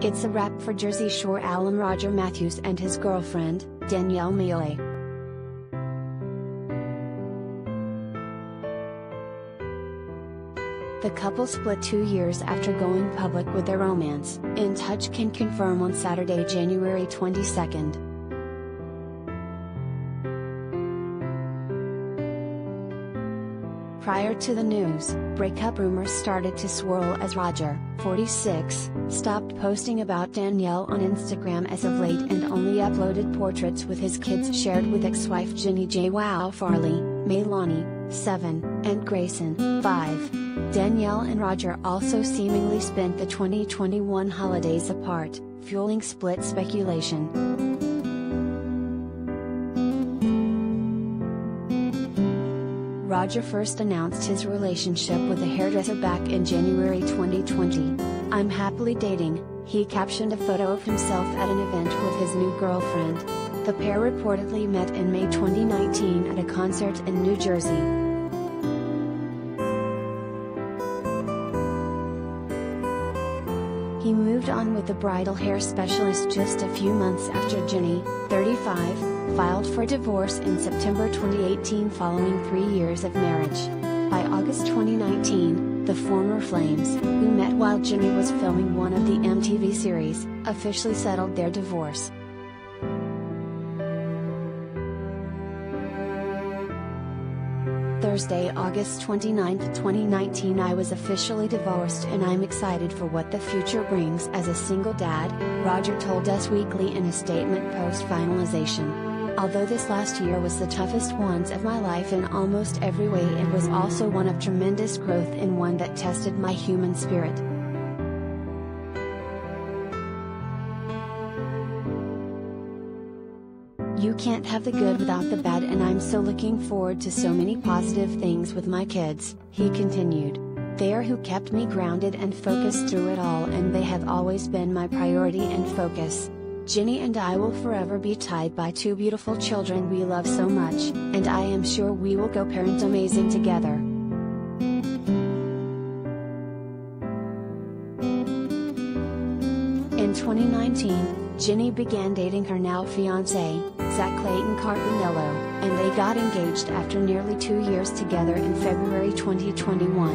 It's a wrap for Jersey Shore alum Roger Mathews and his girlfriend, Danielle Miele. The couple split two years after going public with their romance, In Touch can confirm on Saturday, January 22. Prior to the news, breakup rumors started to swirl as Roger, 46, stopped posting about Danielle on Instagram as of late and only uploaded portraits with his kids shared with ex-wife Jenni J. Wow Farley, Meilani, 7, and Greyson, 5. Danielle and Roger also seemingly spent the 2021 holidays apart, fueling split speculation. Roger first announced his relationship with a hairdresser back in January 2020. I'm happily dating, he captioned a photo of himself at an event with his new girlfriend. The pair reportedly met in May 2019 at a concert in New Jersey. He moved on with the bridal hair specialist just a few months after Jenni, 35, filed for divorce in September 2018 following three years of marriage. By August 2019, the former Flames, who met while Jenni was filming one of the MTV series, officially settled their divorce. Thursday, August 29, 2019 I was officially divorced and I'm excited for what the future brings as a single dad, Roger told Us Weekly in a statement post finalization. Although this last year was the toughest ones of my life in almost every way it was also one of tremendous growth and one that tested my human spirit. You can't have the good without the bad and I'm so looking forward to so many positive things with my kids, he continued. They are who kept me grounded and focused through it all and they have always been my priority and focus. Jenni and I will forever be tied by two beautiful children we love so much, and I am sure we will go parent amazing together. In 2019, Jenni began dating her now fiance, Zach Clayton Carpinello, and they got engaged after nearly two years together in February 2021.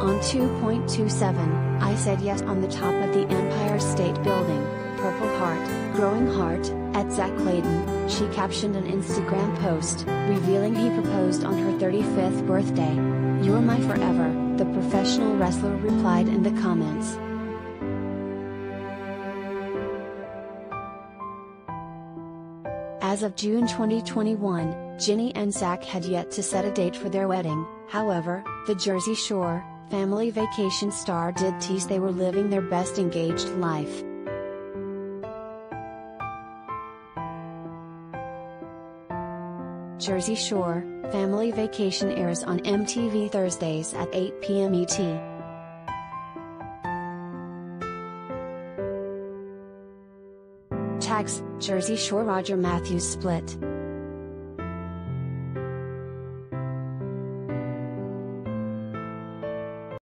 On 2.27, I said yes on the top of the Empire State Building, Purple Heart, Growing Heart, at Zach Clayton, she captioned an Instagram post, revealing he proposed on her 35th birthday. You're my forever, the professional wrestler replied in the comments. As of June 2021, Jenni and Zach had yet to set a date for their wedding, however, the Jersey Shore, Family Vacation star did tease they were living their best engaged life. Jersey Shore, Family Vacation airs on MTV Thursdays at 8 p.m. ET. Tags, Jersey Shore Roger Mathews split.